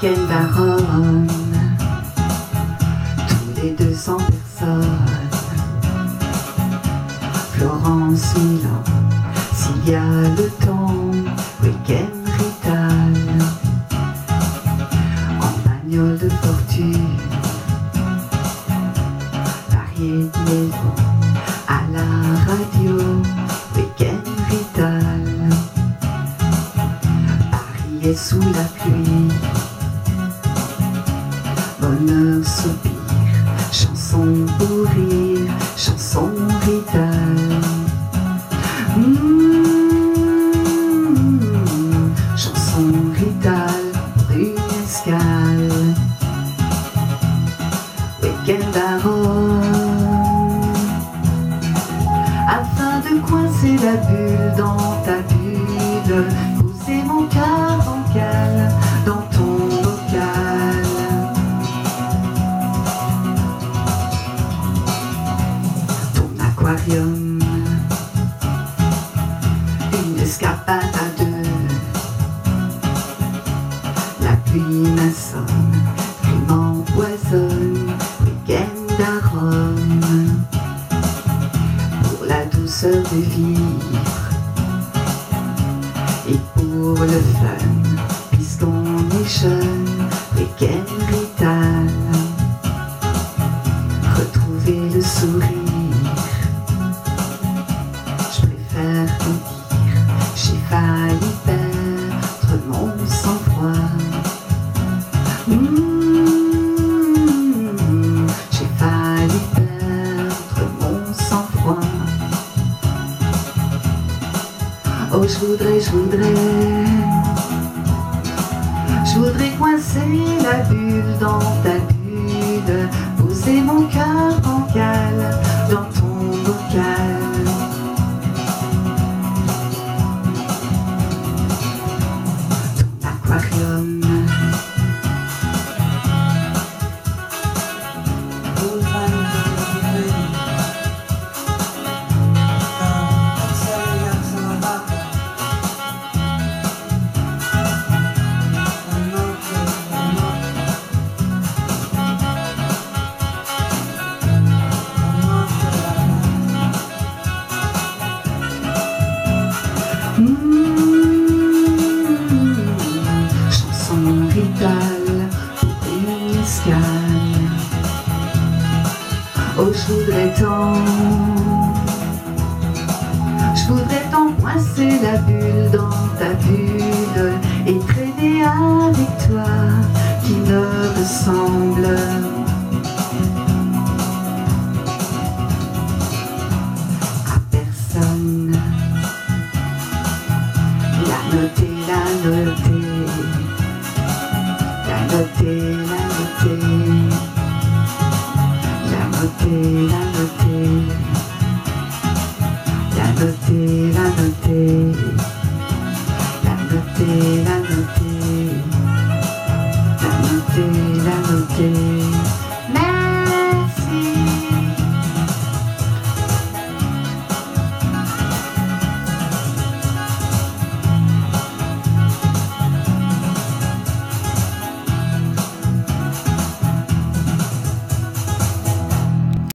week-end à Rome. Tous les 200 personnes. Florence, Milan, s'il y a le temps. Week-end Rital. En bagnole de fortune. Varié de maison à la radio. Week-end Rital. Paris est sous la pluie. Bonheur, soupir, chanson pour rire, chanson Rital. Une escapade à deux. La pluie m'assomme, qui m'empoisonne, week-end à pour la douceur de vivre et pour le fun, puisqu'on est jeune, week-end vital, retrouver le sourire. Je voudrais, je voudrais, je voudrais coincer la bulle dans ta bulle, poser mon cœur bancal dans Oh, je voudrais tant, je voudrais tant coincer la bulle dans ta bulle et traîner avec toi qui me ressemble. À personne. La noter, la noter, la noter, la noté, la noté, la noté, la noté, la noté, la noté.